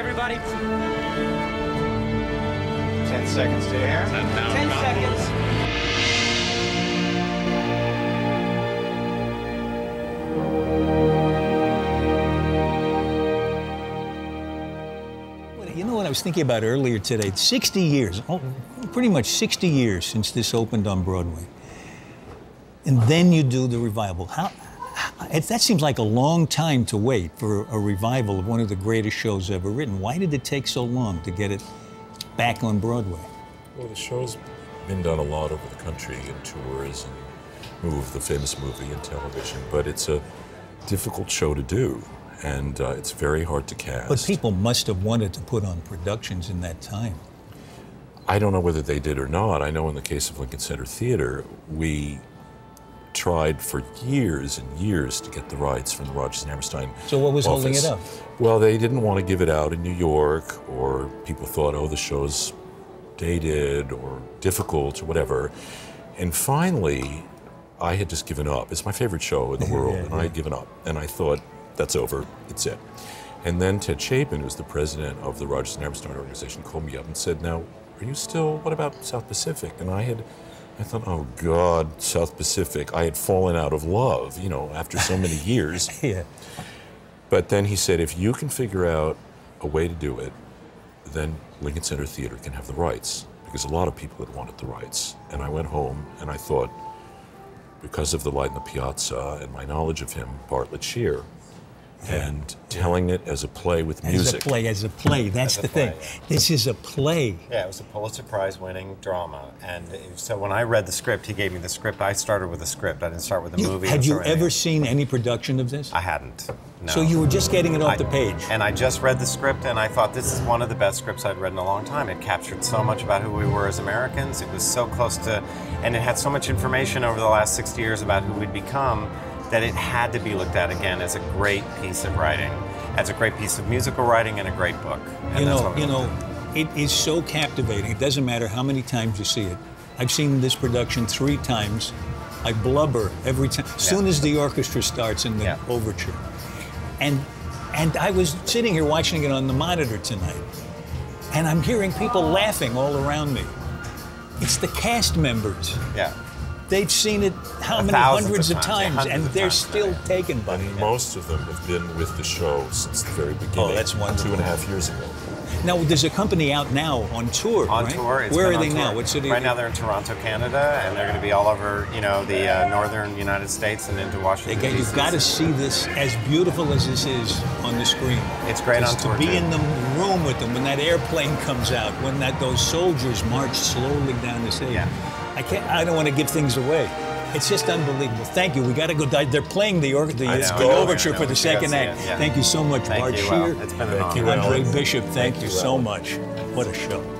everybody. Ten seconds to air. Ten seconds. You know what I was thinking about earlier today? 60 years, oh, pretty much 60 years since this opened on Broadway. And then you do the revival. How, how- it, that seems like a long time to wait for a revival of one of the greatest shows ever written. Why did it take so long to get it back on Broadway? Well, the show's been done a lot over the country in tours and move the famous movie and television, but it's a difficult show to do, and uh, it's very hard to cast. But people must have wanted to put on productions in that time. I don't know whether they did or not. I know in the case of Lincoln Center Theater, we tried for years and years to get the rights from the Rodgers and Hammerstein. So what was holding it up? Well, they didn't want to give it out in New York, or people thought, oh, the show's dated or difficult or whatever. And finally, I had just given up. It's my favorite show in the world, and I had given up. And I thought, that's over, it's it. And then Ted Chapin, who's the president of the Rodgers and Hammerstein organization, called me up and said, now, are you still, what about South Pacific? And I had, I thought, oh God, South Pacific. I had fallen out of love, you know, after so many years. Yeah. But then he said, if you can figure out a way to do it, then Lincoln Center Theater can have the rights. Because a lot of people had wanted the rights. And I went home and I thought, because of the light in the piazza and my knowledge of him, Bartlett Sher, and telling it as a play with As music. As a play, as a play. That's As the play, thing. This is a play. Yeah, it was a Pulitzer Prize winning drama. And so when I read the script, he gave me the script. I started with the script. I didn't start with the You- movie. I had you ever anything. seen any production of this? I hadn't. No. So you were just getting it off I- the page. And I just read the script and I thought this is one of the best scripts I'd read in a long time. It captured so much about who we were as Americans. It was so close to, and it had so much information over the last 60 years about who we'd become that it had to be looked at again as a great piece of writing, as a great piece of musical writing and a great book. And you know, you know, looked it is so captivating. It doesn't matter how many times you see it. I've seen this production three times. I blubber every time. As soon as the orchestra starts in the Yeah. overture, and and I was sitting here watching it on the monitor tonight, and I'm hearing people laughing all around me. It's the cast members. Yeah. They've seen it how many Thousands of hundreds of times, times, hundreds and of they're times, still taken by And it. most of them have been with the show since the very beginning. Oh, that's wonderful. Two and a half years ago. Now, there's a company out now on tour. On right? tour. It's Where are they tour. now? What city? Right now they're in Toronto, Canada, and they're going to be all over, you know, the uh, northern United States and into Washington. Again, you've got to see this as beautiful as this is on the screen. It's great Just on to be too. in the room with them when that airplane comes out, when that those soldiers march slowly down the stage. Yeah. I can't. I don't want to give things away. It's just unbelievable. Thank you. We got to go. They're playing the, or- the, know, the know, overture for the second act. yeah. Thank you so much, Thank Bart you, Sher. It's been an Thank honor. Andre Bishop, thank, Thank you you, so Al. much. What a show.